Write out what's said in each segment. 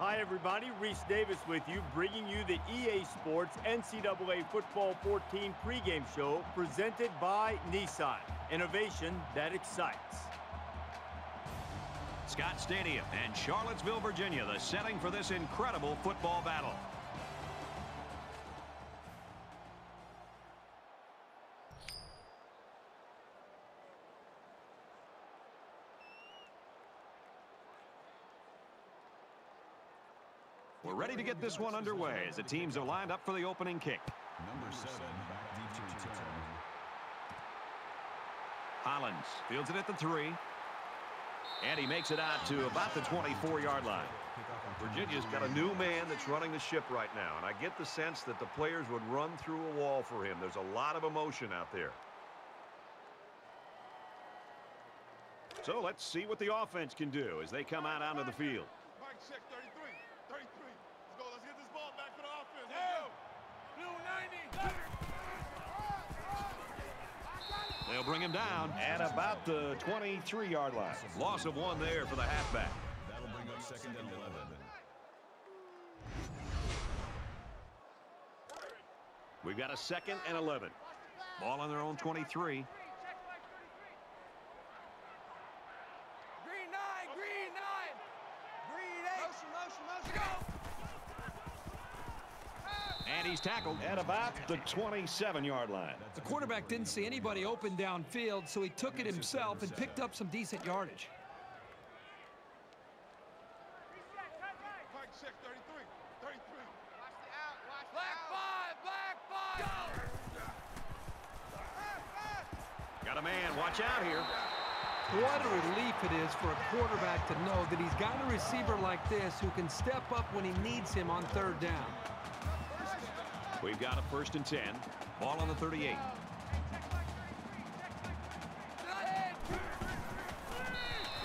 Hi, everybody. Reese Davis with you, bringing you the EA Sports NCAA Football 14 pregame show presented by Nissan. Innovation that excites. Scott Stadium and Charlottesville, Virginia, the setting for this incredible football battle. Ready to get this one underway as the teams are lined up for the opening kick. Number seven, back deep to return. Hollins fields it at the three. And he makes it out to about the 24-yard line. Virginia's got a new man that's running the ship right now, and I get the sense that the players would run through a wall for him. There's a lot of emotion out there. So let's see what the offense can do as they come out onto the field. Mike check 33. 33. Let's go. Let's get this ball back for the offense. Let's go. Blue 90. They'll bring him down at about the 23-yard line. Loss of one there for the halfback. That'll bring up second and 11. We've got a second and 11. Ball on their own 23. Green nine, green nine, green eight. Motion, motion, motion. Go. And he's tackled at about the 27-yard line. The quarterback didn't see anybody open downfield, so he took it himself and picked up some decent yardage. Mike check 33. 33. Black five, black five. Got a man. Watch out here. What a relief it is for a quarterback to know that he's got a receiver like this who can step up when he needs him on third down. We've got a first and 10. Ball on the 38.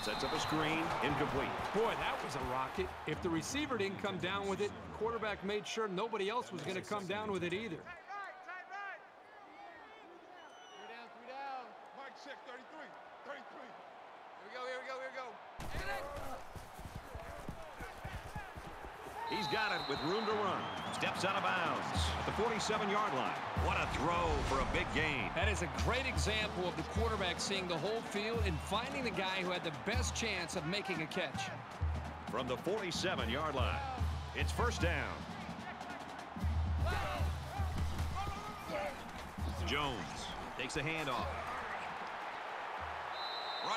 Sets up a screen. Incomplete. Boy, that was a rocket. If the receiver didn't come down with it, quarterback made sure nobody else was going to come down with it either. Three down, three down. Mike check 33. 33. Here we go, here we go, here we go. Get it. He's got it with room to run. Steps out of bounds at the 47-yard line. What a throw for a big gain. That is a great example of the quarterback seeing the whole field and finding the guy who had the best chance of making a catch. From the 47-yard line, it's first down. Jones takes a handoff.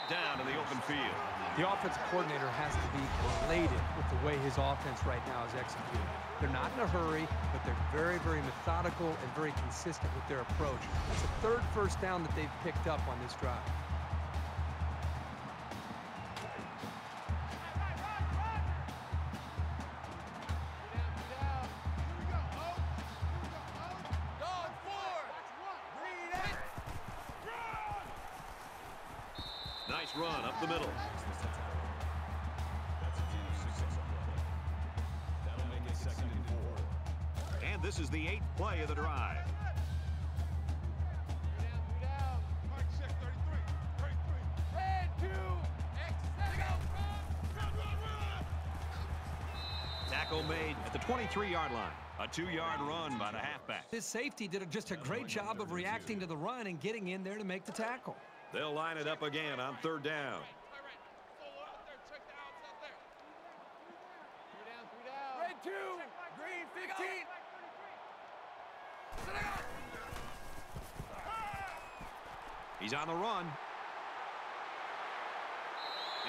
Down in the open field. The offensive coordinator has to be elated with the way his offense right now is executed. They're not in a hurry, but they're very, very methodical and very consistent with their approach. That's the third first down that they've picked up on this drive. Two-yard run by the halfback. This safety did a- just a great job of reacting to the run and getting in there to make the tackle. They'll line it up again on third down. Right, right. Solo out there. Check the outs out there. Three down, three down. Red two. Green 15. Down. He's on the run.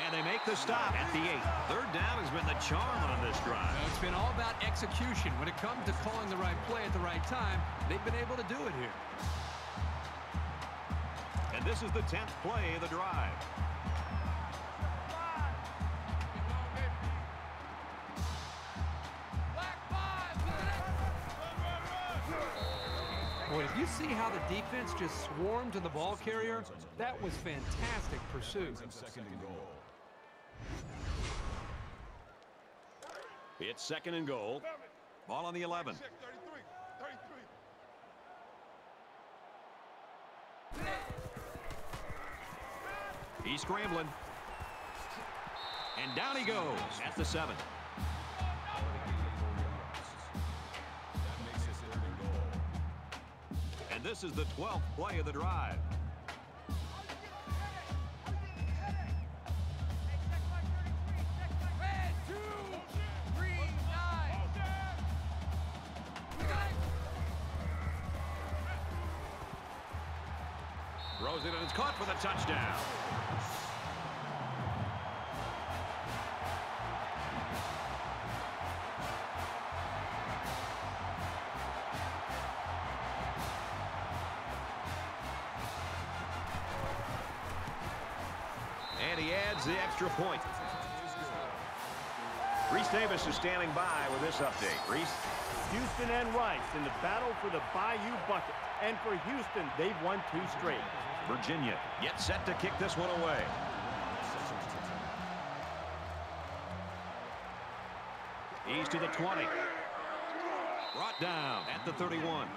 And they make the stop at the eight. Third down has been the charm on this drive. Well, it's been all about execution. When it comes to calling the right play at the right time, they've been able to do it here. And this is the 10th play of the drive. Black five. Sit it. Boy, if you see how the defense just swarmed to the ball carrier, that was fantastic pursuit. Second and goal. It's second and goal. Ball on the 11. He's scrambling. And down he goes at the seven. And this is the 12th play of the drive. And caught for the touchdown. And he adds the extra point. Reese Davis is standing by with this update. Reese? Houston and Rice in the battle for the Bayou Bucket. And for Houston, they've won two straight. Virginia yet set to kick this one away. He's to the 20. Brought down at the 31.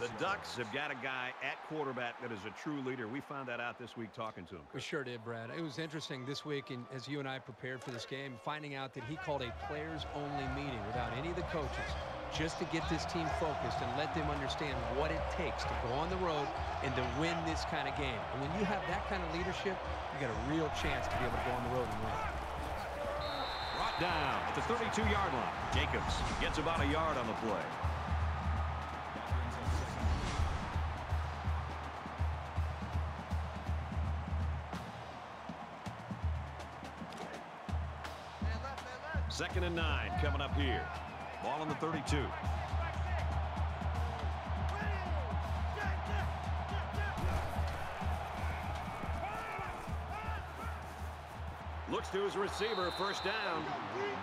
The Ducks have got a guy at quarterback that is a true leader. We found that out this week talking to him. We sure did, Brad. It was interesting this week, and as you and I prepared for this game, finding out that he called a players-only meeting without any of the coaches, just to get this team focused and let them understand what it takes to go on the road and to win this kind of game. And when you have that kind of leadership, you got a real chance to be able to go on the road and win. Brought down at the 32-yard line. Jacobs gets about a yard on the play. Second and nine coming up here. Ball on the 32. Looks to his receiver, first down.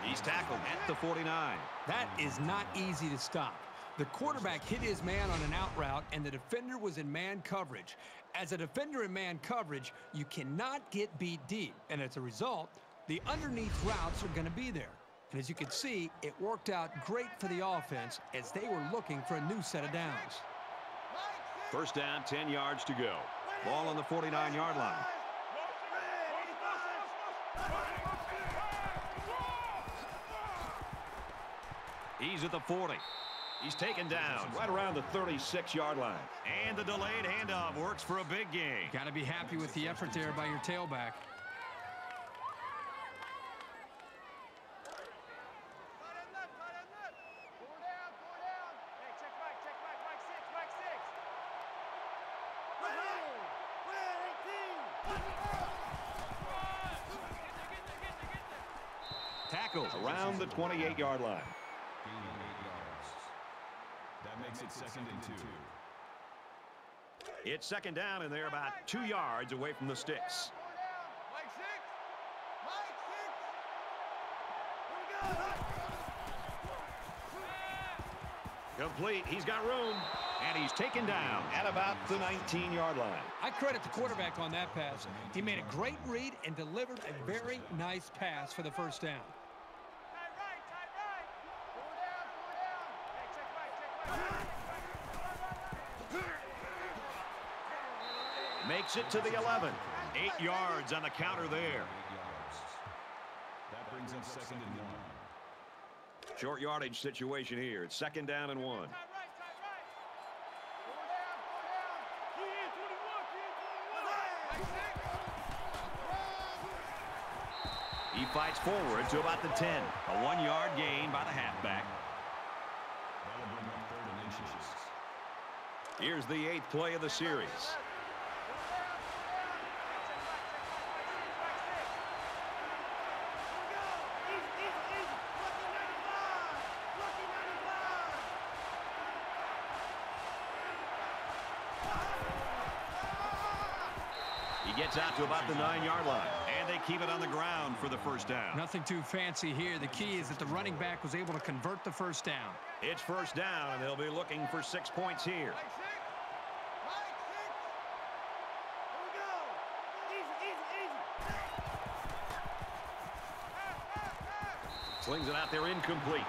He's tackled at the 49. That is not easy to stop. The quarterback hit his man on an out route, and the defender was in man coverage. As a defender in man coverage, you cannot get beat deep, and as a result, the underneath routes are going to be there. And as you can see, it worked out great for the offense as they were looking for a new set of downs. First down, 10 yards to go. Ball on the 49-yard line. He's at the 40. He's taken down right around the 36-yard line. And the delayed handoff works for a big game. Got to be happy with the effort there by your tailback. Tackled around the 28-yard line. Gaining eight yards. That makes it second and two. It's second down, and they're about two yards away from the sticks. Mike six. Mike six. Complete. He's got room. And he's taken down at about the 19-yard line. I credit the quarterback on that pass. He made a great read and delivered a very nice pass for the first down. Tight right, tight right. Four down, four down. Hey, check right, check right. Makes it to the 11. Eight yards on the counter there. Eight yards. That brings up second and one. Short yardage situation here. It's second down and one. Tight right, tight right. Four down, four down. Key in 21, key in 21. Mike six. He fights forward to about the 10. A one-yard gain by the halfback. That'll bring up third and inches. Here's the eighth play of the series. To about the nine-yard line. And they keep it on the ground for the first down. Nothing too fancy here. The key is that the running back was able to convert the first down. It's first down, and they'll be looking for six points here. Slings it out there incomplete.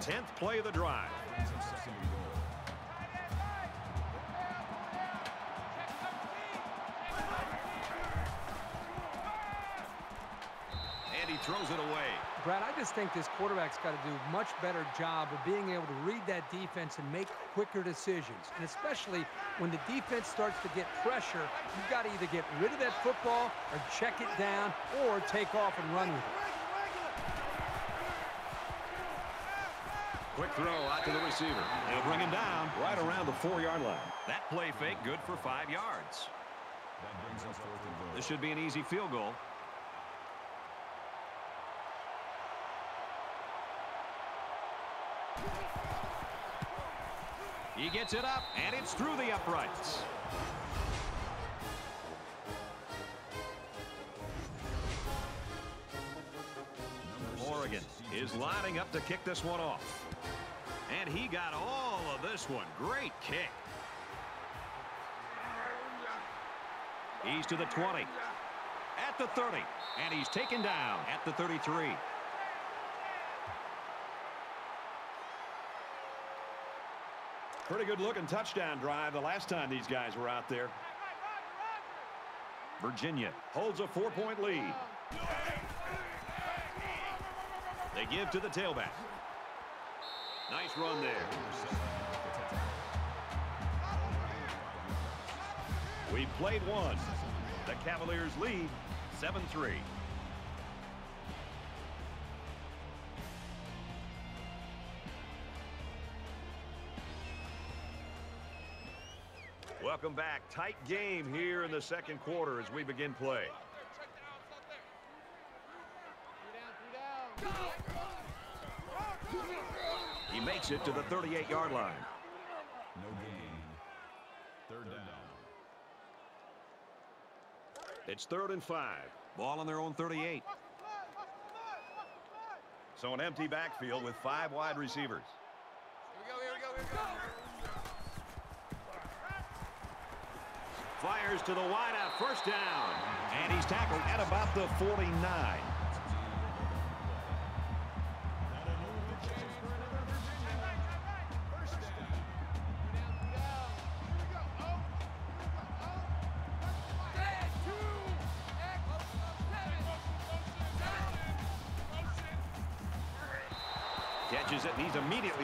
Tenth play of the drive. Throws it away. Brad, I just think this quarterback's got to do a much better job of being able to read that defense and make quicker decisions. And especially when the defense starts to get pressure, you've got to either get rid of that football or check it down or take off and run with it. Quick throw out to the receiver. They'll bring him down right around the four-yard line. That play fake good for five yards. That brings up fourth and goal. This should be an easy field goal. He gets it up, and it's through the uprights. Oregon is lining up to kick this one off. And he got all of this one. Great kick. He's to the 20. At the 30. And he's taken down at the 33. Pretty good looking touchdown drive the last time these guys were out there. Virginia Holds a four-point lead. They give to the tailback. Nice run there. We played one. The Cavaliers lead 7-3. Welcome back. Tight game here in the second quarter as we begin play. Check the outs out there. Three down, three down. He makes it to the 38-yard line. No gain. Third down. It's third and five. Ball on their own 38. So an empty backfield with five wide receivers. Here we go, here we go, here we go. Fires to the wideout. First down. And he's tackled at about the 49.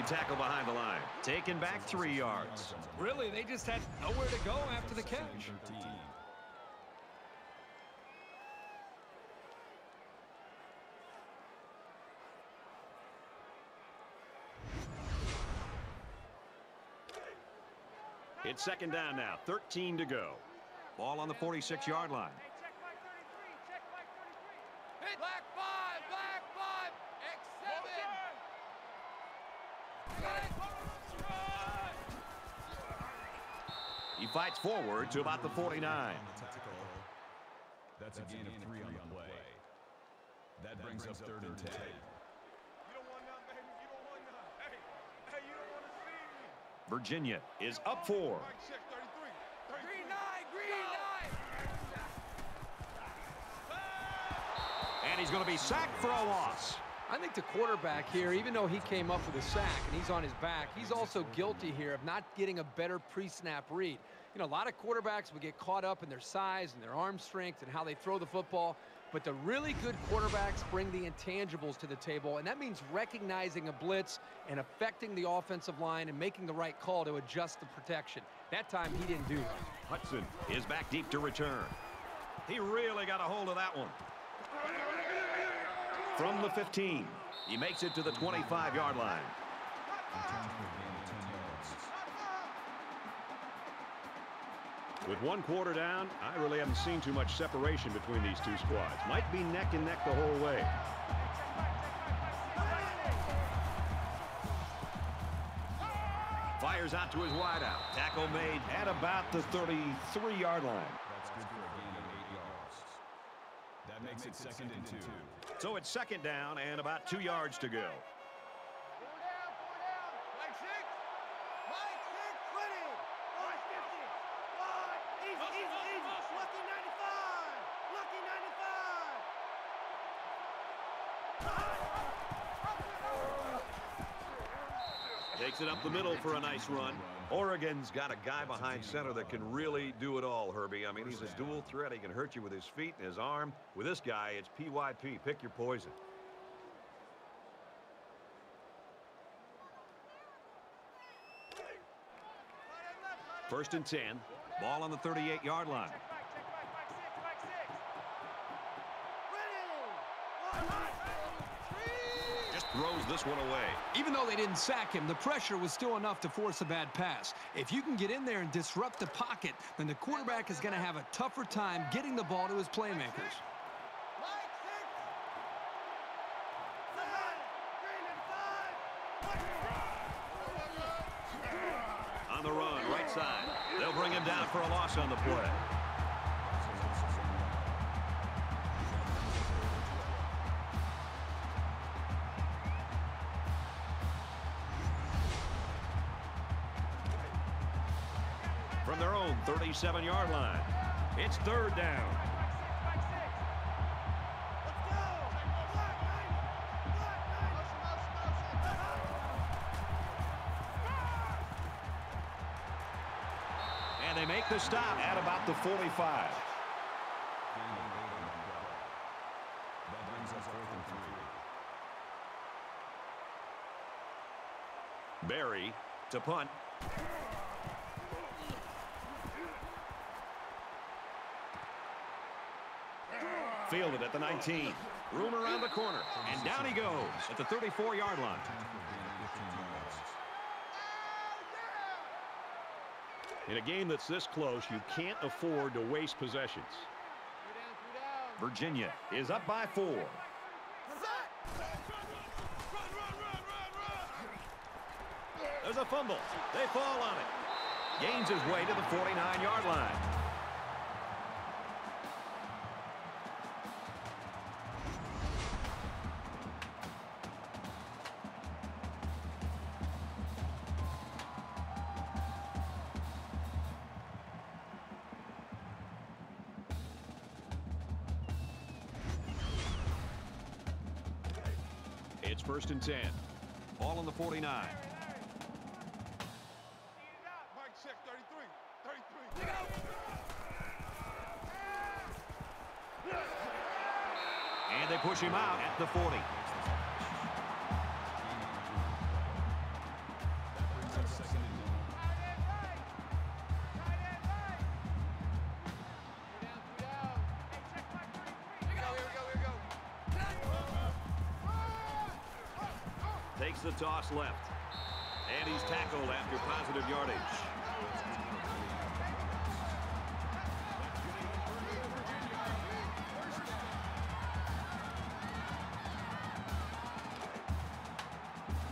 He's immediately tackled behind the line. Taken back three yards. Really, they just had nowhere to go after the catch. 13. It's second down now. 13 to go. Ball on the 46-yard line. Hit. Black five, black five, X seven. He fights forward to about the 49. That's a gain of three on the play. That brings up third and 10. You don't want none, baby. You don't want none. Hey, hey, you don't want to see me. Virginia is up four. Mike, check 33. 33. Green nine, green nine. And he's going to be sacked for a loss. I think the quarterback here, even though he came up with a sack and he's on his back, he's also guilty here of not getting a better pre-snap read. You know, a lot of quarterbacks would get caught up in their size and their arm strength and how they throw the football. But the really good quarterbacks bring the intangibles to the table, and that means recognizing a blitz and affecting the offensive line and making the right call to adjust the protection. That time, he didn't do that. Hudson is back deep to return. He really got a hold of that one. From the 15, he makes it to the 25-yard line. Returns for a gain of 10 yards. With one quarter down, I really haven't seen too much separation between these two squads. Might be neck and neck the whole way. Fires out to his wideout. Tackle made at about the 33-yard line. That's good for a gain of eight yards. That makes it second and two. So it's second down and about two yards to go. Takes it up the middle for a nice run. Oregon's got a guy behind center that can really do it all, Herbie. I mean, he's a dual threat. He can hurt you with his feet and his arm. With this guy, it's PYP. Pick your poison. First and 10. Ball on the 38-yard line. Throws this one away. Even though they didn't sack him, the pressure was still enough to force a bad pass. If you can get in there and disrupt the pocket, then the quarterback is going to have a tougher time getting the ball to his playmakers. On the run, right side. They'll bring him down for a loss on the play. 37-yard line, it's third down. And they make the stop at about the 45. Gain to eight on the play. That brings up fourth and three. Barry to punt. Fielded at the 19. Room around the corner. And down he goes at the 34-yard line. In a game that's this close, you can't afford to waste possessions. Virginia is up by four. There's a fumble. They fall on it. Gains his way to the 49-yard line. And 10. Ball on the 49. Mike check 33. 33. And they push him out at the 40. Takes the toss left. And he's tackled after positive yardage.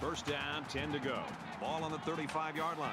First down, 10 to go. Ball on the 35-yard line.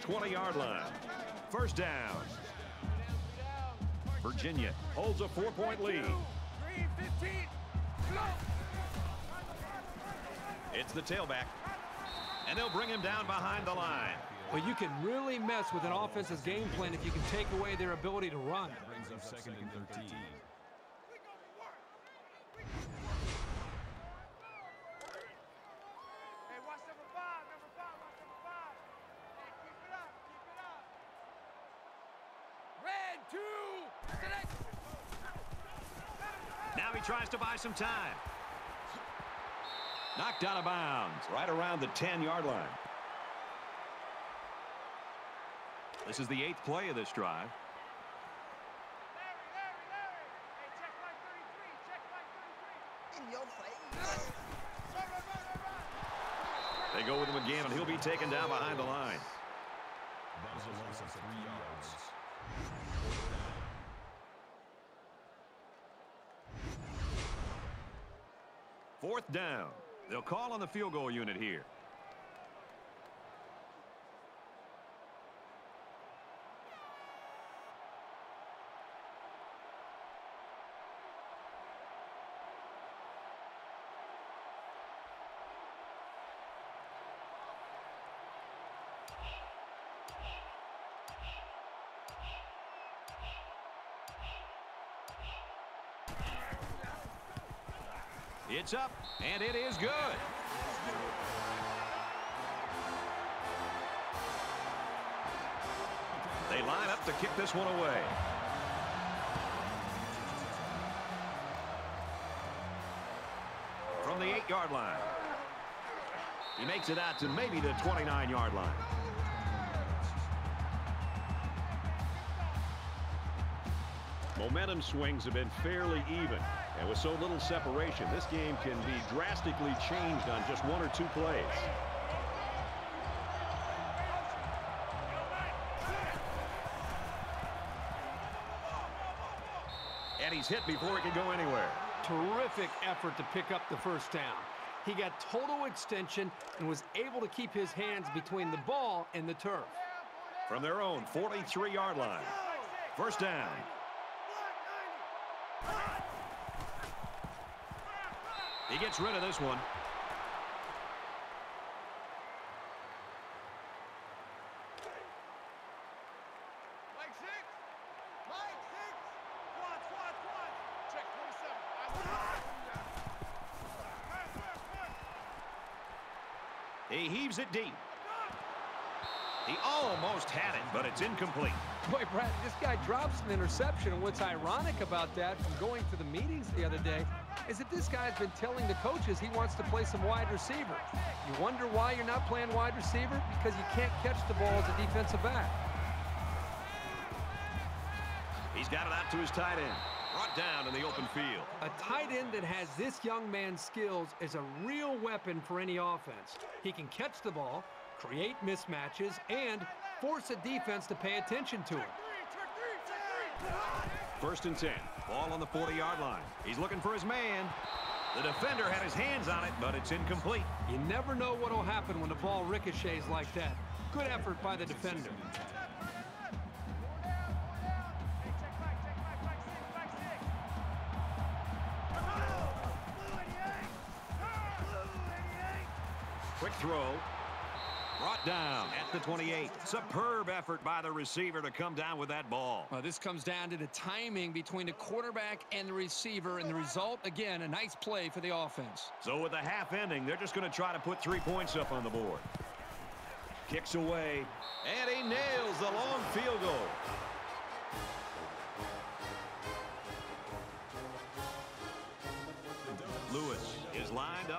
20-yard line. The 20-yard line. First down. Virginia holds a four-point lead. It's the tailback. And they'll bring him down behind the line. Well, you can really mess with an offense's game plan if you can take away their ability to run. That brings up second and 13. Hey, watch number five, number five, watch number five. Hey, keep it up, keep it up. Red two, select. Now he tries to buy some time. Knocked out of bounds right around the 10-yard line. This is the eighth play of this drive. Larry, Larry, Larry. Hey, check line 33, check line 33. In your face. Right, right, right, right, right. They go with him again, and he'll be taken down behind the line. That is a loss of three yards. Fourth down. They'll call on the field goal unit here. Up, and it is good. They line up to kick this one away. From the eight-yard line. He makes it out to maybe the 29-yard line. Momentum swings have been fairly even. And with so little separation, this game can be drastically changed on just one or two plays. And he's hit before he can go anywhere. Terrific effort to pick up the first down. He got total extension and was able to keep his hands between the ball and the turf. From their own 43-yard line. First down. He gets rid of this one. Mike six. Mike six. Squad, squad, squad. Check 27. He heaves it deep. He almost had it, but it's incomplete. Boy, Brad, this guy drops an interception, and what's ironic about that from going to the meetings the other day is that this guy's been telling the coaches he wants to play some wide receiver. You wonder why you're not playing wide receiver? Because you can't catch the ball as a defensive back. He's got it out to his tight end. Brought down in the open field. A tight end that has this young man's skills is a real weapon for any offense. He can catch the ball, create mismatches, and force a defense to pay attention to him. First and 10. Ball on the 40-yard line. He's looking for his man. The defender had his hands on it, but it's incomplete. You never know what will happen when the ball ricochets like that. Good effort by the defender. Quick throw. Down at the 28. Superb effort by the receiver to come down with that ball. Well, this comes down to the timing between the quarterback and the receiver, and the result, again, a nice play for the offense. So with the half ending, they're just going to try to put three points up on the board. Kicks away, and he nails the long field goal.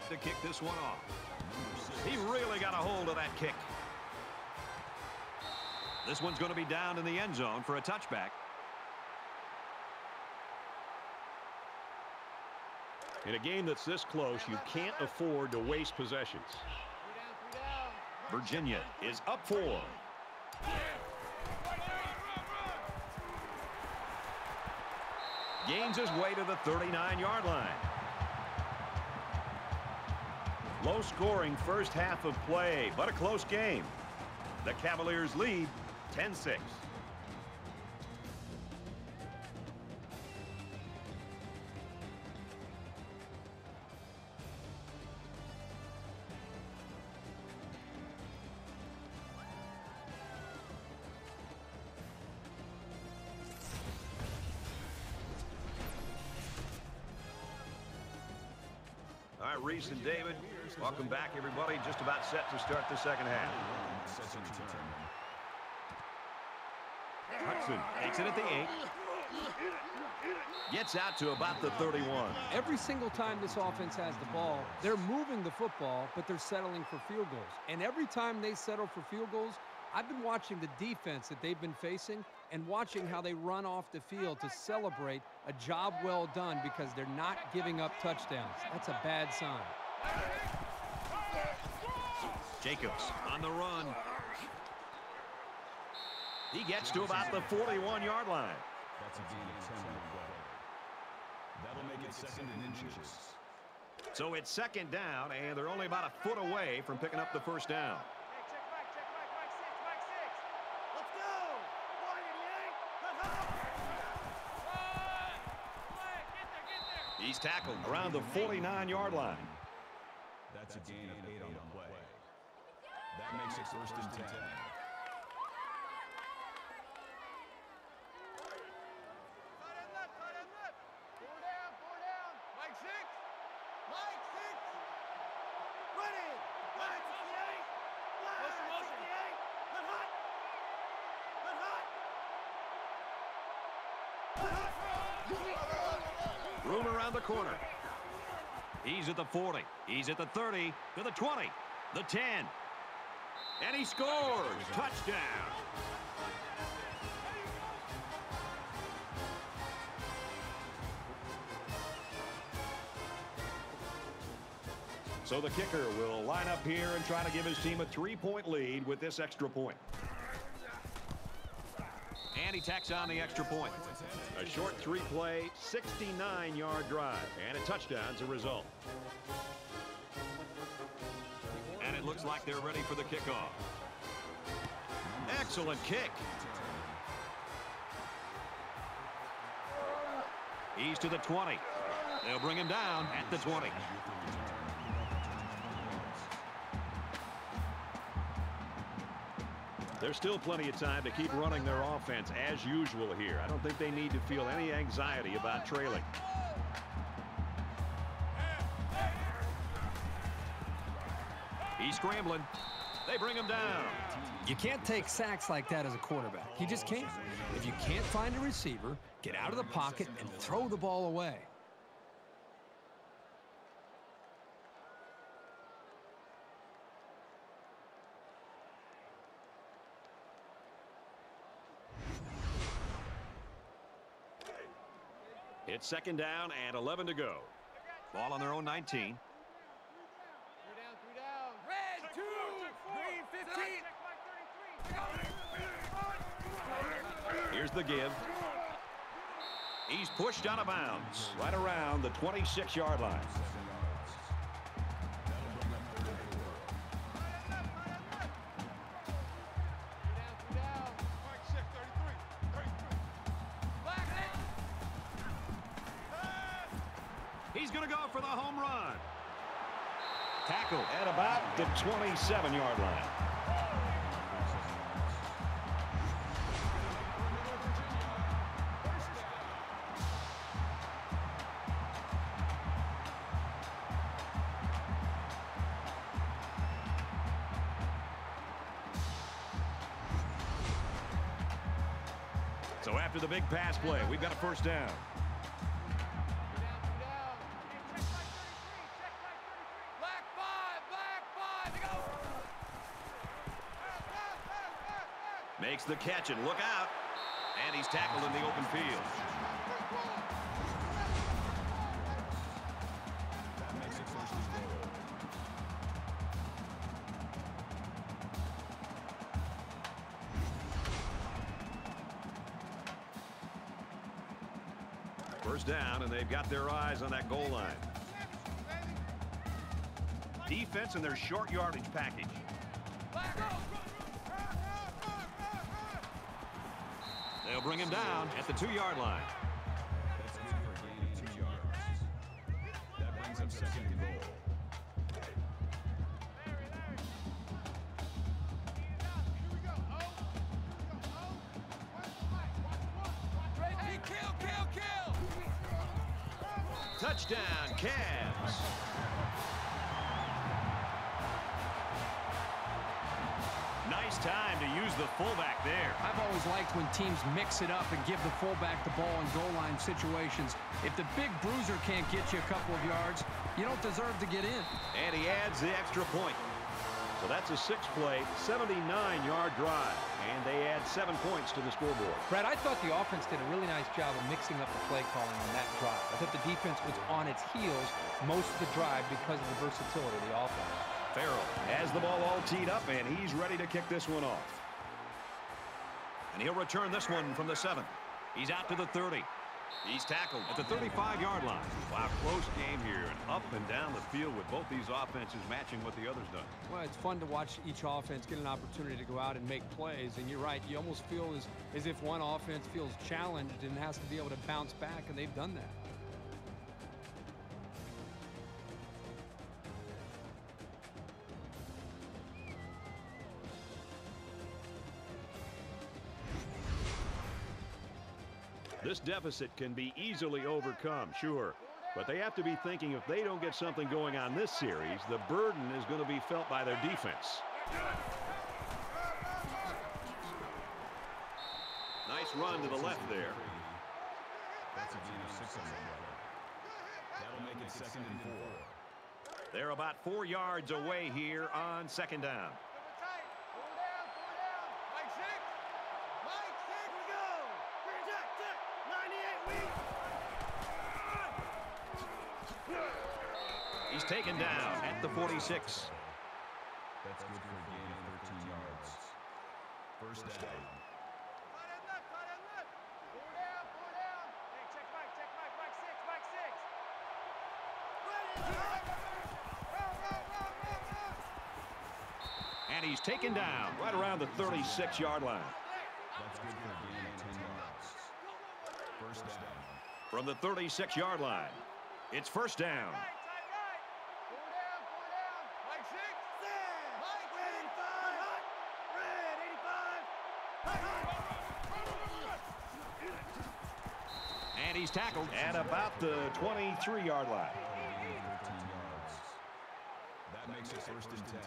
Up to kick this one off. He really got a hold of that kick. This one's going to be down in the end zone for a touchback. In a game that's this close, you can't afford to waste possessions. Virginia is up four. Gains his way to the 39-yard line. Low scoring first half of play, but a close game. The Cavaliers lead 10-6. All right, Reese and David, welcome back, everybody. Just about set to start the second half. Hudson takes it at the 8. Gets out to about the 31. Every single time this offense has the ball, they're moving the football, but they're settling for field goals. And every time they settle for field goals, I've been watching the defense that they've been facing and watching how they run off the field to celebrate a job well done because they're not giving up touchdowns. That's a bad sign. Jacobs on the run. He gets to about the 41-yard line. That's a gain of 10 on the play. That'll make it second and inches. So it's second down, and they're only about a foot away from picking up the first down. Let's go! One, 88! Let's go! He's tackled around the 49-yard line. That's, That's a gain, a gain of eight, eight on the play. play. That makes it first and ten. Room around the corner. He's at the 40. He's at the 30. To the 20. The 10. And he scores. Touchdown. So the kicker will line up here and try to give his team a three-point lead with this extra point. And he tacks on the extra point. A short three-play, 69-yard drive, and a touchdown's a result. And it looks like they're ready for the kickoff. Excellent kick. He's to the 20. They'll bring him down at the 20. There's still plenty of time to keep running their offense as usual here. I don't think they need to feel any anxiety about trailing. He's scrambling. They bring him down. You can't take sacks like that as a quarterback. You just can't. If you can't find a receiver, get out of the pocket and throw the ball away. It's second down and 11 to go. Ball on their own 19. Three down, three down. Red, two, green, 15. Here's the give. He's pushed out of bounds right around the 26-yard line. He's going to go for the home run. Tackle at about the 27-yard line. So after the big pass play, we've got a first down. Makes the catch and look out. And he's tackled in the open field. First down, and they've got their eyes on that goal line. Defense and their short yardage package. They'll bring him down at the two-yard line. Give the fullback the ball in goal line situations. If the big bruiser can't get you a couple of yards, you don't deserve to get in. And he adds the extra point. So that's a six-play, 79-yard drive. And they add seven points to the scoreboard. Brad, I thought the offense did a really nice job of mixing up the play calling on that drive. I thought the defense was on its heels most of the drive because of the versatility of the offense. Farrell has the ball all teed up, and he's ready to kick this one off. And he'll return this one from the seven. He's out to the 30. He's tackled at the 35-yard line. Wow, close game here, and up and down the field with both these offenses matching what the other's done. Well, it's fun to watch each offense get an opportunity to go out and make plays. And you're right, you almost feel as, as if one offense feels challenged and has to be able to bounce back, and they've done that. This deficit can be easily overcome, sure. But they have to be thinking if they don't get something going on this series, the burden is going to be felt by their defense. Nice run to the left there. That's a gain of six on the play. That'll make it second and four. They're about four yards away here on second down. tight. Four down, four down. Mike six. Mike six. Here we go. Green check, check. 98. He's taken down at the 46. That's good for a gain of 13 yards. First down. And he's taken down right around the 36-yard line. That's good for a gain of 10 yards. First down. From the 36-yard line, it's first down. Right, tight right. Four down, four down. Mike six. Set. Mike red 85. Red 85. And he's tackled at about the 23-yard line. Gain of 13 yards. That makes it first and 10.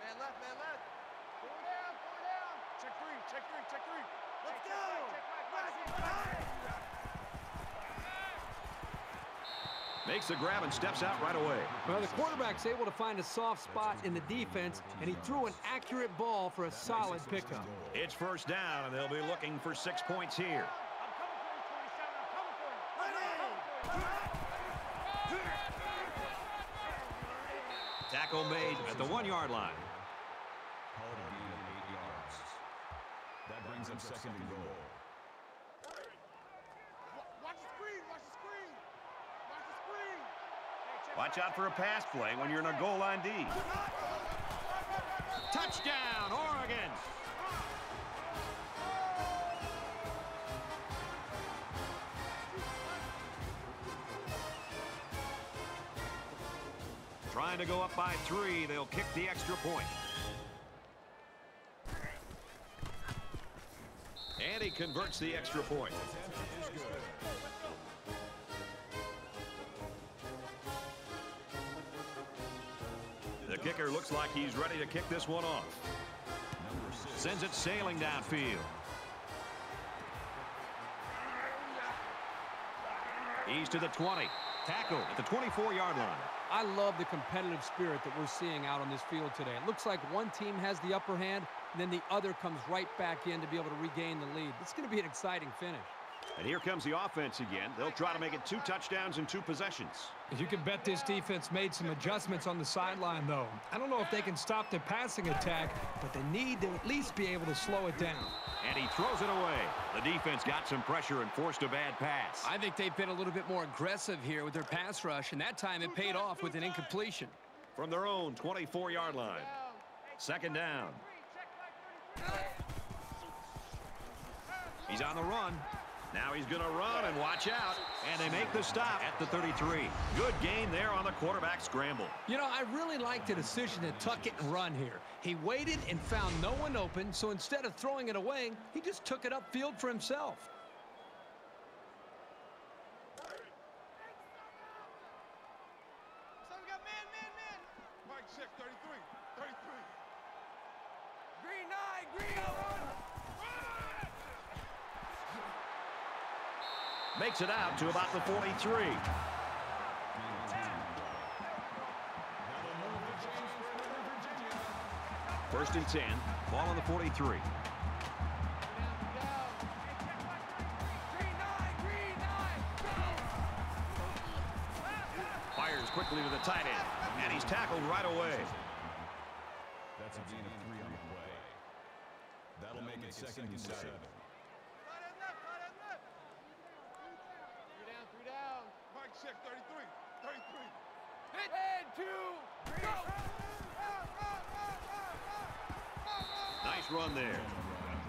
Man left, man left. Four down, four down. Check three, check three, check three. Let's go. Check Mike, Mike, Makes the grab and steps out right away. Well, the quarterback's able to find a soft spot in the defense, and he threw an accurate ball for a solid pickup. It's first down, and they'll be looking for six points here. I'm coming for you, 27. I'm coming for you. Tackle made at the one-yard line. Call it a gain of eight yards. That brings up second and goal. Watch the screen, watch the screen. Watch the screen. Watch out for a pass play when you're in a goal line D. Touchdown, Oregon! Trying to go up by three, they'll kick the extra point. And he converts the extra point. The kicker looks like he's ready to kick this one off. Sends it sailing downfield. He's to the 20. Tackle at the 24-yard line. I love the competitive spirit that we're seeing out on this field today. It looks like one team has the upper hand, and then the other comes right back in to be able to regain the lead. It's going to be an exciting finish. And here comes the offense again. They'll try to make it two touchdowns and two possessions. You can bet this defense made some adjustments on the sideline, though. I don't know if they can stop the passing attack, but they need to at least be able to slow it down. And he throws it away. The defense got some pressure and forced a bad pass. I think they've been a little bit more aggressive here with their pass rush, and that time it paid off with an incompletion. From their own 24-yard line. Second down. He's on the run. Now he's going to run and watch out. And they make the stop at the 33. Good game there on the quarterback scramble. You know, I really like the decision to tuck it and run here. He waited and found no one open, so instead of throwing it away, he just took it upfield for himself. So we got man, man, man. Mike check 33, 33. Green nine, green run. It out to about the 43. First and 10. Ball on the 43. Green nine, green nine, go. Fires quickly to the tight end. And he's tackled right away. That's a gain of three on the play. That'll make it second and seven. Tight end left, tight end left. Three down, three down. Mike check 33, 33. Hit. And two, go. Nice run there.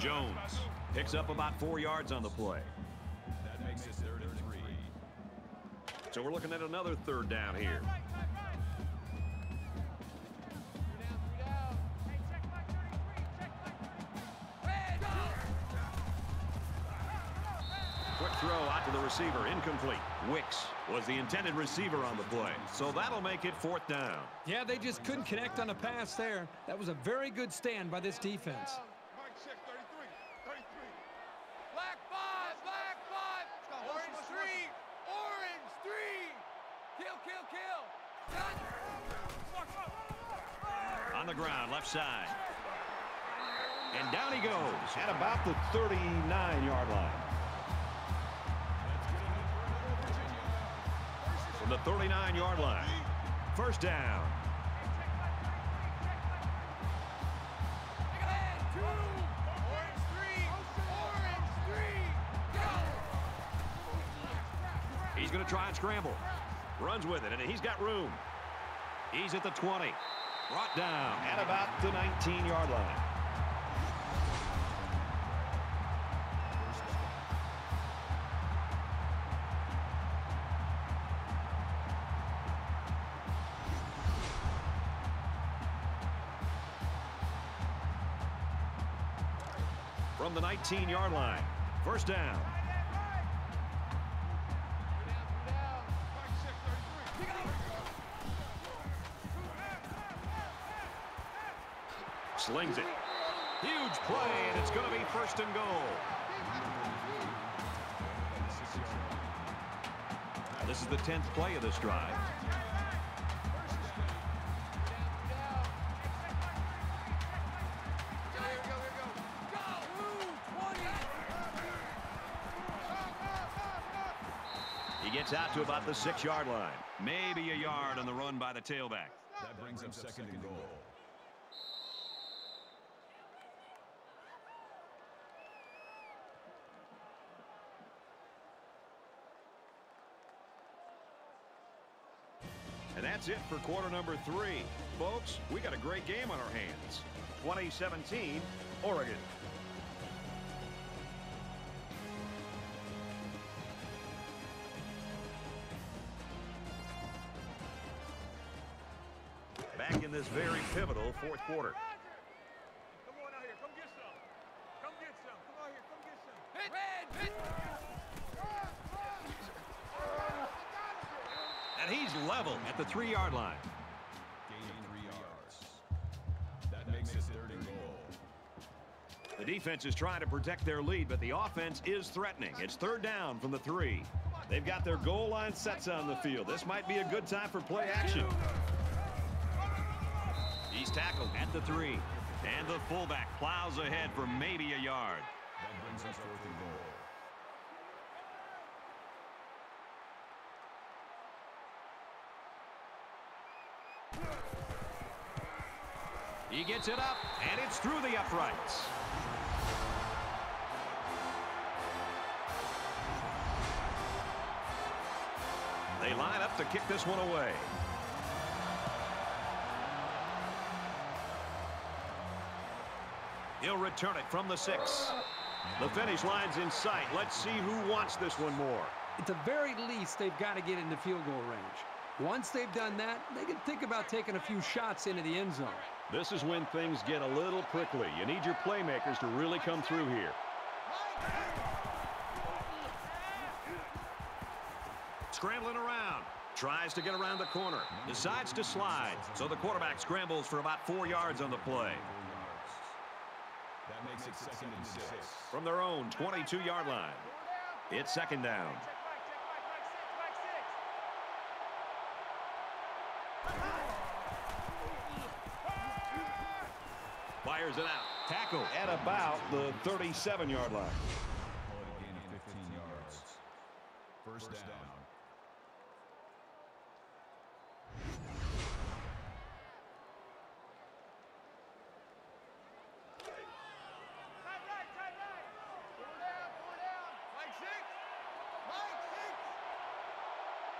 Jones picks up about four yards on the play. That makes it third and three. So we're looking at another third down here. Right, right, right. Three down, three down. Hey, check Mike 33, check Mike 33. Red, go. Quick throw out to the receiver, incomplete. Wicks was the intended receiver on the play, so that'll make it fourth down. Yeah, they just couldn't connect on a pass there. That was a very good stand by this defense. Mike check 33, 33. Black five, black The ground, left side. And down he goes. At about the 39-yard line. From the 39-yard line. First down. He's going to try and scramble. Runs with it, and he's got room. He's at the 20. Brought down. At about the 19-yard line. From the 19-yard line. First down. First and goal. This is the 10th play of this drive. He gets out to about the six-yard line. Maybe a yard on the run by the tailback. That brings up second and goal. And that's it for quarter number three. Folks, we got a great game on our hands. 2017, Oregon. Back in this very pivotal fourth quarter. Come on out here. Come get some. Come get some. Come out here. Come get some. And he's level at the three-yard line. Gaining three yards. That makes it third and goal. The defense is trying to protect their lead, but the offense is threatening. It's third down from the three. They've got their goal line sets on the field. This might be a good time for play action. He's tackled at the three. And the fullback plows ahead for maybe a yard. That brings us fourth and goal. Gets it up, and it's through the uprights. They line up to kick this one away. He'll return it from the six. The finish line's in sight. Let's see who wants this one more. At the very least, they've got to get into field goal range. Once they've done that, they can think about taking a few shots into the end zone. This is when things get a little prickly. You need your playmakers to really come through here. Scrambling around. Tries to get around the corner. Decides to slide. So the quarterback scrambles for about four yards on the play. That makes it second and six. From their own 22-yard line. It's second down. Fires it out. Tackle. At about the 37-yard line. Call it a gain of 15 yards. First down. Tight right, tight right. Four down, four down. Mike six. Mike six.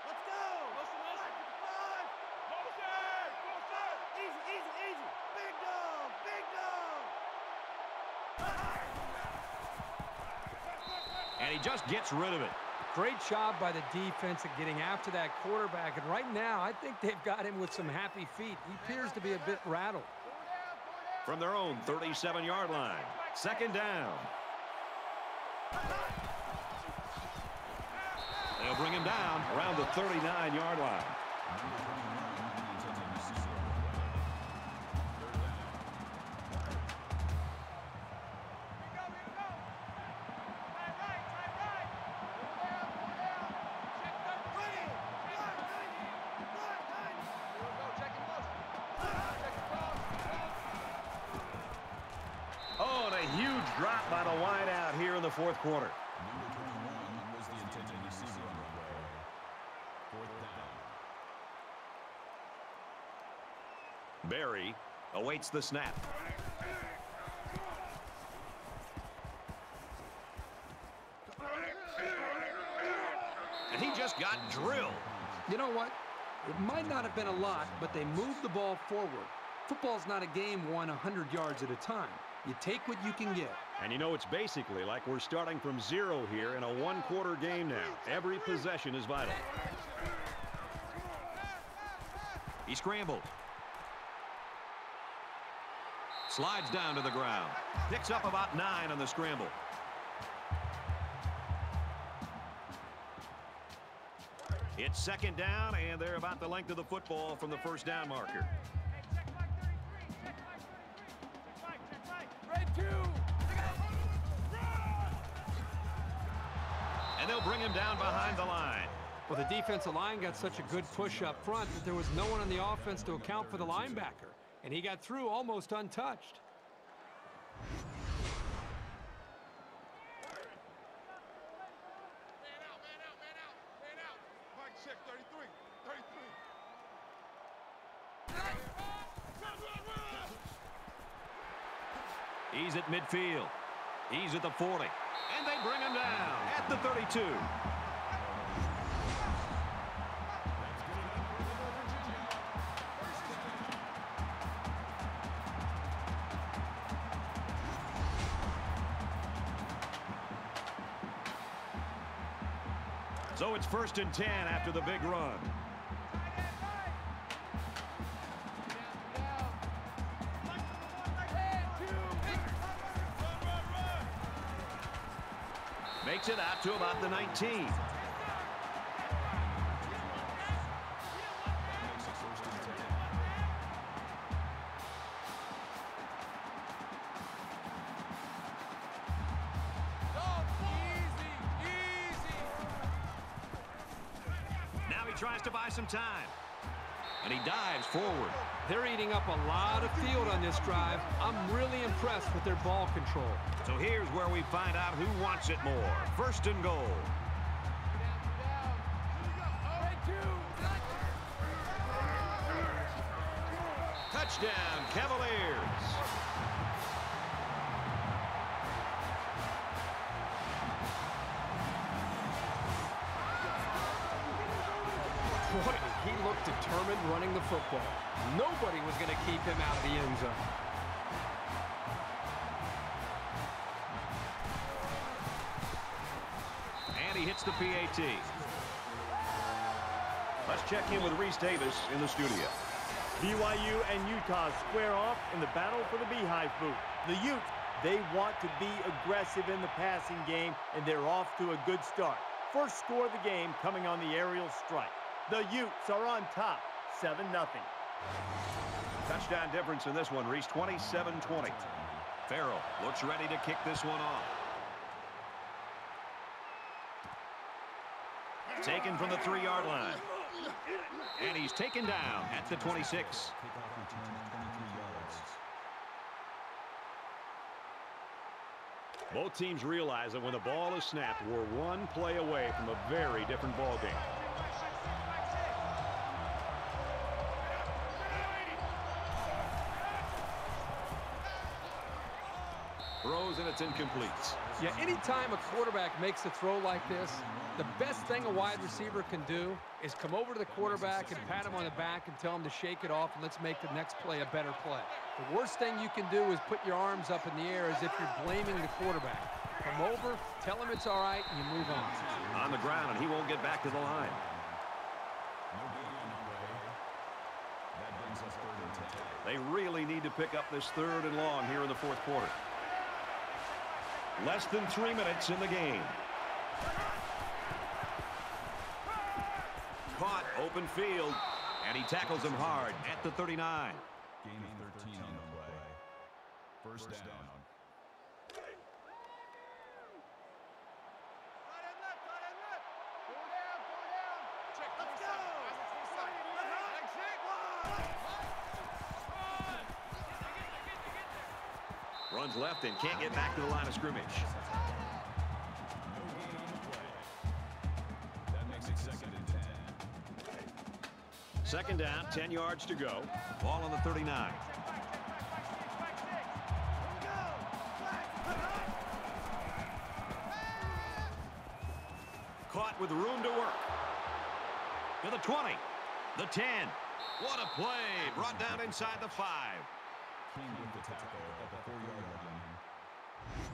Let's go. Motion, motion. Five. Motion. Motion. Easy, easy, easy. Big dog, big dog. And he just gets rid of it. Great job by the defense at getting after that quarterback. And right now, I think they've got him with some happy feet. He appears to be a bit rattled. From their own 37-yard line. Second down. They'll bring him down. Around the 39-yard line. Awaits the snap. And he just got drilled. You know what? It might not have been a lot, but they moved the ball forward. Football's not a game won 100 yards at a time. You take what you can get. And you know, it's basically like we're starting from zero here in a one-quarter game now. Every possession is vital. He scrambled. Slides down to the ground. Picks up about nine on the scramble. It's second down, and they're about the length of the football from the first down marker. And they'll bring him down behind the line. Well, the defensive line got such a good push up front that there was no one on the offense to account for the linebacker. And he got through almost untouched. Man out, man out, man out, man out. Mike check 33, 33. He's at midfield. He's at the 40. And they bring him down at the 32. First and 10 after the big run. Makes it out to about the 19. Time. And he dives forward. They're eating up a lot of field on this drive. I'm really impressed with their ball control. So here's where we find out who wants it more. First and goal. Touchdown. Running the football. Nobody was going to keep him out of the end zone. And he hits the PAT. Let's check in with Reese Davis in the studio. BYU and Utah square off in the battle for the Beehive boot. The Utes, they want to be aggressive in the passing game, and they're off to a good start. First score of the game coming on the aerial strike. The Utes are on top, 7-0. Touchdown difference in this one, Reese, 27-20. Farrell looks ready to kick this one off. Taken from the three-yard line. And he's taken down at the 26. Kickoff return 23 yards. Both teams realize that when the ball is snapped, we're one play away from a very different ball game. Throws and it's incomplete. Yeah, anytime a quarterback makes a throw like this, the best thing a wide receiver can do is come over to the quarterback and pat him on the back and tell him to shake it off and let's make the next play a better play. The worst thing you can do is put your arms up in the air as if you're blaming the quarterback. Come over, tell him it's all right, and you move on. On the ground, and he won't get back to the line. No gain on the play. That brings us third and 10. They really need to pick up this third and long here in the fourth quarter. Less than three minutes in the game. Caught, open field, and he tackles him hard at the 39. Gain of 13 on the play. First down. Left and can't get back to the line of scrimmage. No gain on the play. That makes it second and 10. Second down, 10 yards to go. Ball on the 39. Caught with room to work. To the 20. The 10. What a play. Brought down inside the 5. King with the tackle at the four-yard line.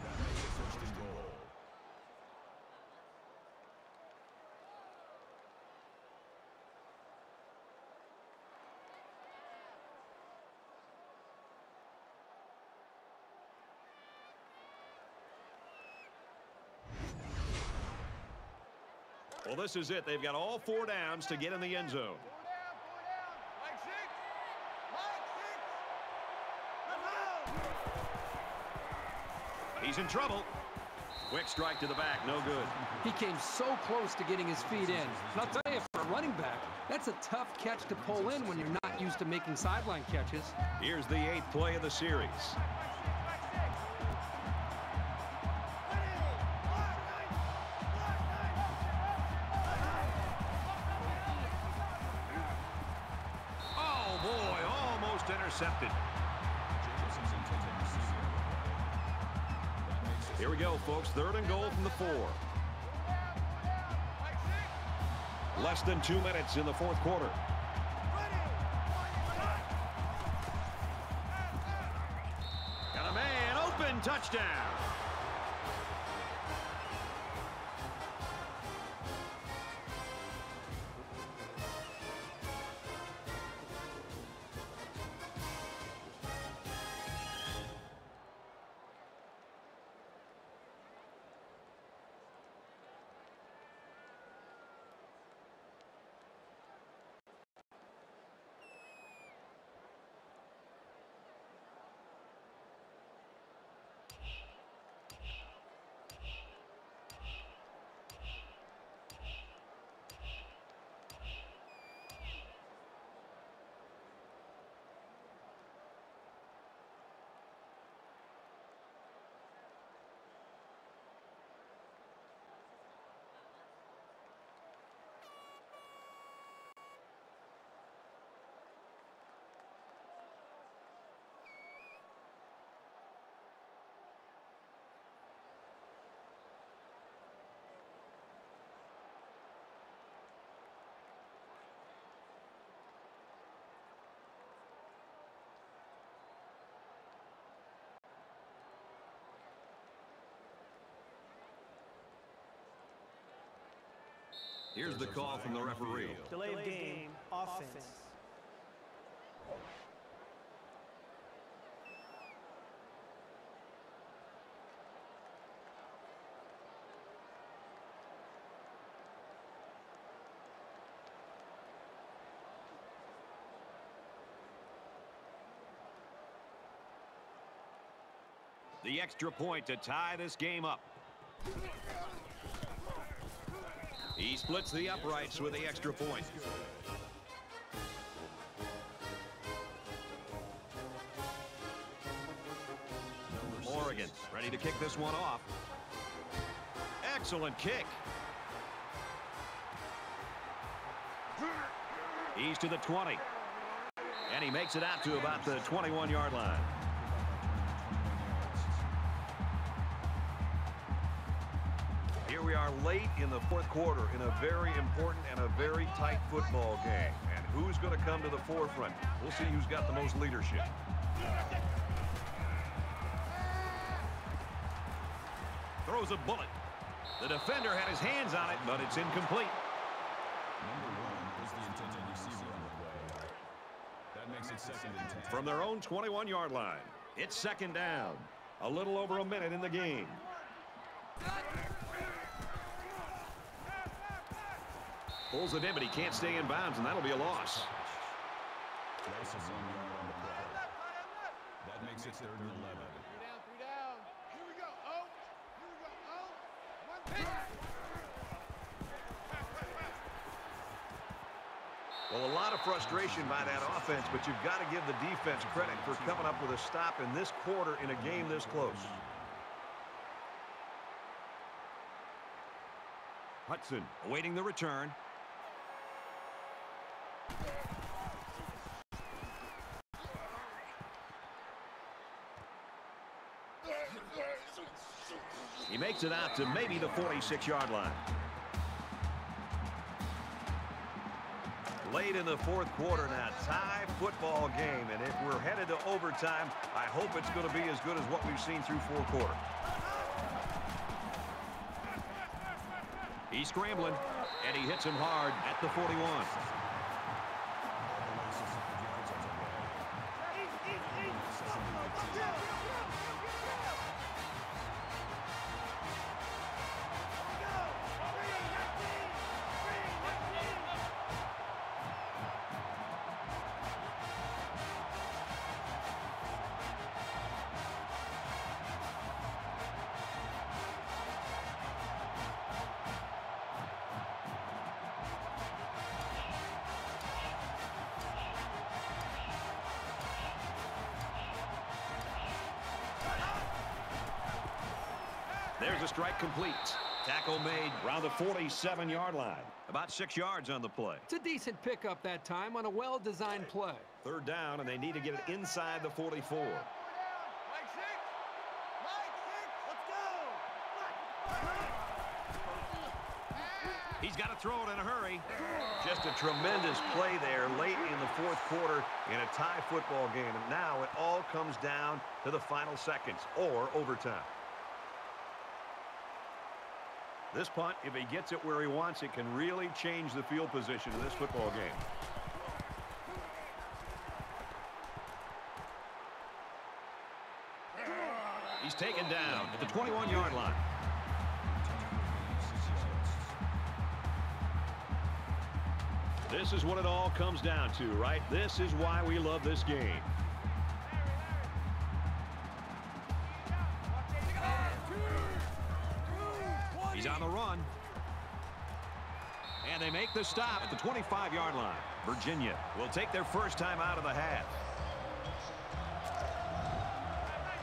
That makes it first and goal. Well, this is it. They've got all four downs to get in the end zone. Four down, four down. Mike six. Mike six. He's in trouble. Quick strike to the back. No good. He came so close to getting his feet in. And I'll tell you, for a running back, that's a tough catch to pull in when you're not used to making sideline catches. Here's the eighth play of the series. Intercepted. Here we go, folks. Third and goal from the four. Less than two minutes in the fourth quarter. Got a man open. Touchdown. Here's the call from the referee. Delay of game, offense. The extra point to tie this game up. He splits the uprights with the extra point. Oregon ready to kick this one off. Excellent kick. He's to the 20. And he makes it out to about the 21-yard line. Are late in the fourth quarter in a very important and a very tight football game. And who's going to come to the forefront? We'll see who's got the most leadership. Throws a bullet. The defender had his hands on it, but it's incomplete. Number one was the intended receiver on the play. That makes it second and 10. From their own 21-yard line, it's second down. A little over a minute in the game. Pulls it in, but he can't stay in bounds, and that'll be a loss. Loss of one yard on the play. That makes it third and 11. Three down, three down. Here we go. Oh, here we go. Oh, one pitch. Well, a lot of frustration by that offense, but you've got to give the defense credit for coming up with a stop in this quarter in a game this close. Hudson. Awaiting the return. He makes it out to maybe the 46-yard line. Late in the fourth quarter now, tie football game, and if we're headed to overtime, I hope it's going to be as good as what we've seen through four quarters. He's scrambling, and he hits him hard at the 41. Complete. Tackle made around the 47-yard line. About six yards on the play. It's a decent pickup that time on a well-designed play. Third down, and they need to get it inside the 44. Mike six. Mike six. He's got to throw it in a hurry. Just a tremendous play there late in the fourth quarter in a tie football game. And now it all comes down to the final seconds or overtime. This punt, if he gets it where he wants it, can really change the field position of this football game. He's taken down at the 21-yard line. This is what it all comes down to, right? This is why we love this game. Make the stop at the 25-yard line. Virginia will take their first time out of the half.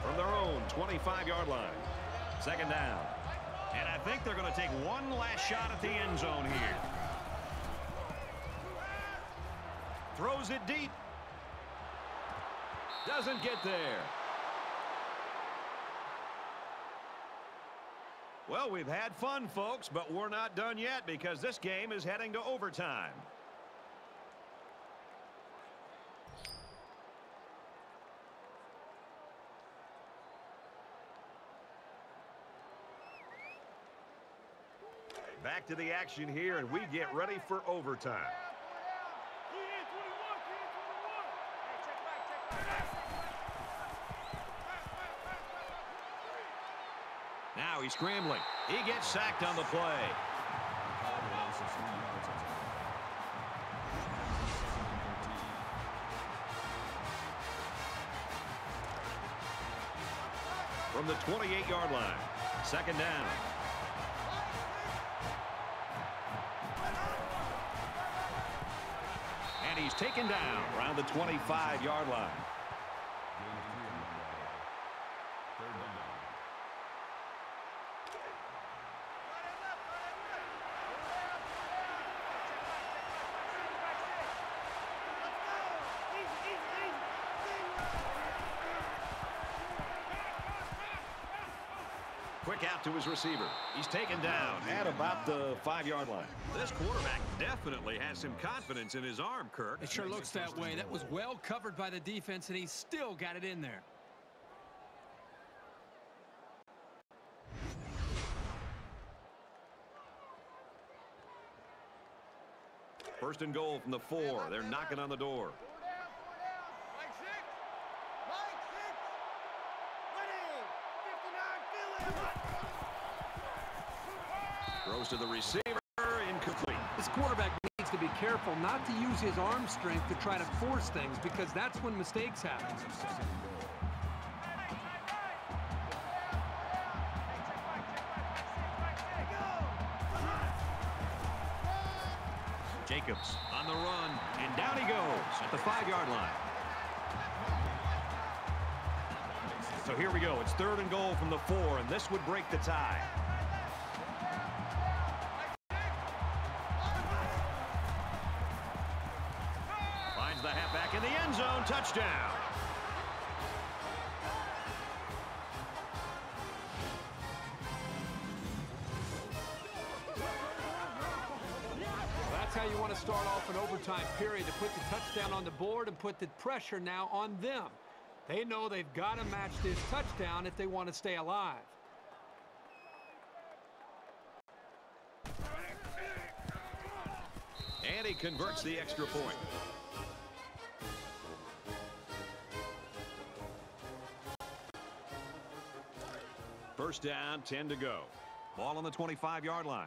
From their own 25-yard line. Second down. And I think they're going to take one last shot at the end zone here. Throws it deep. Doesn't get there. Well, we've had fun, folks, but we're not done yet because this game is heading to overtime. Back to the action here, and we get ready for overtime. He's scrambling. He gets sacked on the play. From the 28-yard line. Second down. And he's taken down around the 25-yard line. Quick out to his receiver. He's taken down at about the five-yard line. This quarterback definitely has some confidence in his arm, Kirk. It sure looks that way. That was well covered by the defense, and he still got it in there. First and goal from the four. They're knocking on the door. Mike six. Mike six. Ready. 59. Fill it. Throws to the receiver. Incomplete. This quarterback needs to be careful not to use his arm strength to try to force things because that's when mistakes happen. Jacobs on the run, and down he goes at the five-yard line. So here we go. It's third and goal from the four, and this would break the tie. Touchdown. That's how you want to start off an overtime period, to put the touchdown on the board and put the pressure now on them. They know they've got to match this touchdown if they want to stay alive. And he converts the extra point. First down, 10 to go. Ball on the 25-yard line.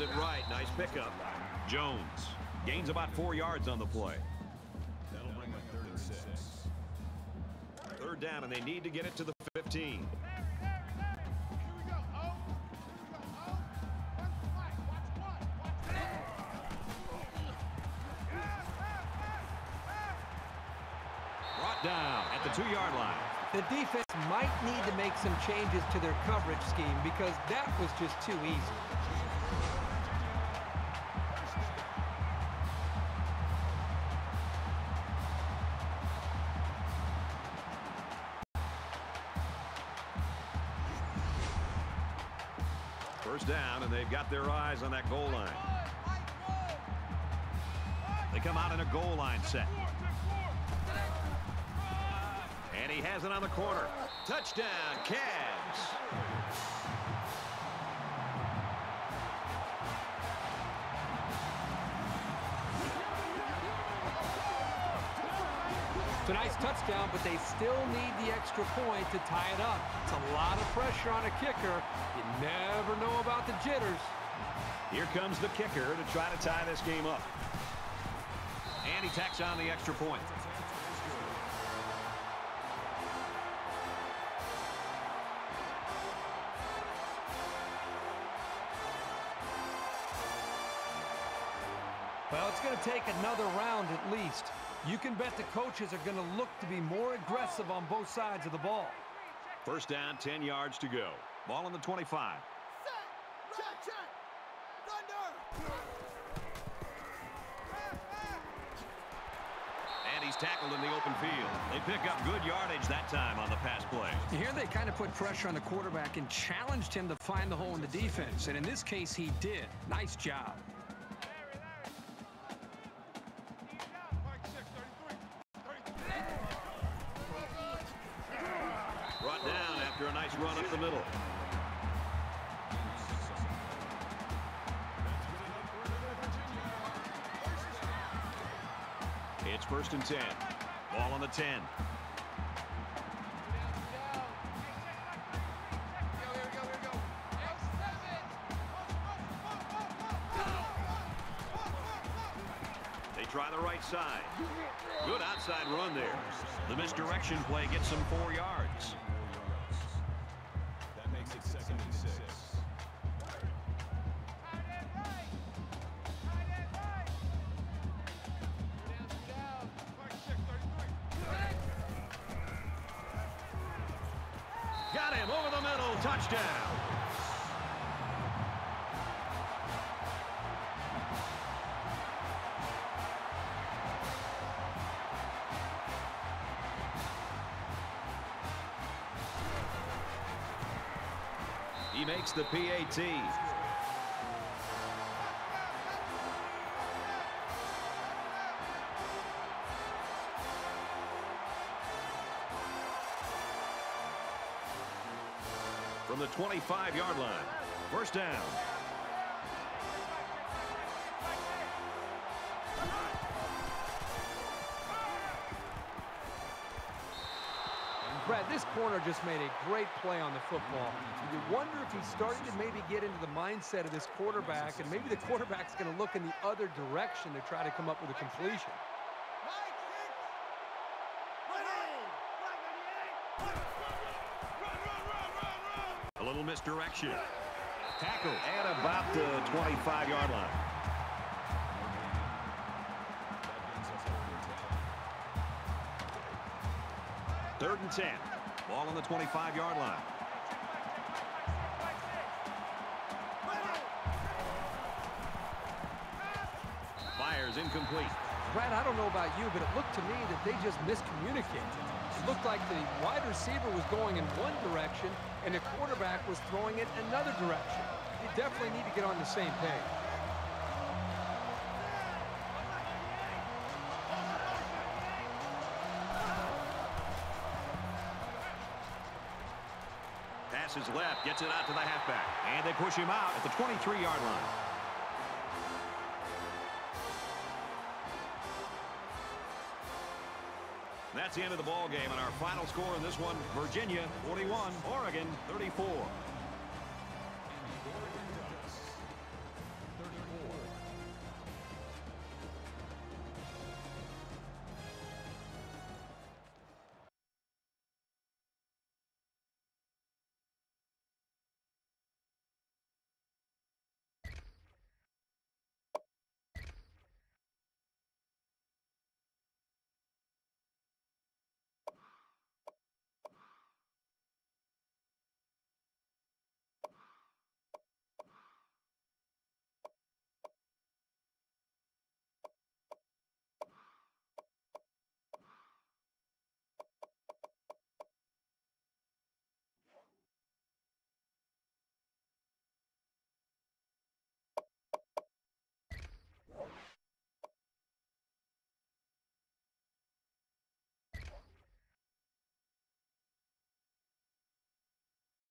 It right. Nice pickup. Jones gains about four yards on the play. That'll bring up third and six. Third down, and they need to get it to the 15. Here we go. Oh. Here we go. Oh. Watch Mike. Watch one. Watch Brought down at the two-yard line. The defense might need to make some changes to their coverage scheme because that was just too easy. They've got their eyes on that goal line. They come out in a goal line set. And he has it on the corner. Touchdown, Cavs. A nice touchdown, but they still need the extra point to tie it up. It's a lot of pressure on a kicker. You never know about the jitters. Here comes the kicker to try to tie this game up. And he tacks on the extra point. Well, it's going to take another round at least. You can bet the coaches are going to look to be more aggressive on both sides of the ball. First down, 10 yards to go. Ball on the 25. Set. Check, check. Thunder. And he's tackled in the open field. They pick up good yardage that time on the pass play. Here they kind of put pressure on the quarterback and challenged him to find the hole in the defense. And in this case, he did. Nice job. It's first and 10. Ball on the 10. They try the right side. Good outside run there. The misdirection play gets them four yards. He the PAT. From the 25-yard line. First down. Corner just made a great play on the football. You wonder if he's starting to maybe get into the mindset of this quarterback, and maybe the quarterback's going to look in the other direction to try to come up with a completion. A little misdirection. Tackle at about the 25-yard line. Third and 10. Ball on the 25-yard line. Fires incomplete. Brad, I don't know about you, but it looked to me that they just miscommunicated. It looked like the wide receiver was going in one direction and the quarterback was throwing it another direction. You definitely need to get on the same page. Left, gets it out to the halfback. And they push him out at the 23-yard line. That's the end of the ball game, and our final score in this one, Virginia 41, Oregon 34.